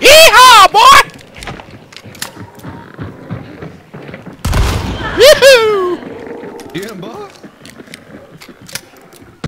Yeehaw, boy! Yoo-hoo! Yeah, boy.